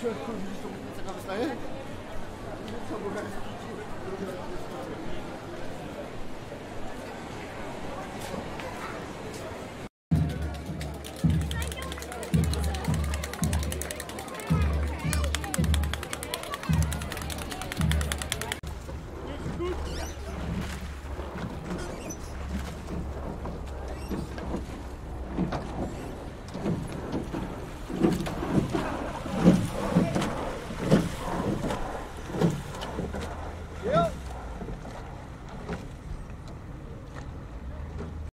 w środku widzisz, to taka wystaje? Co,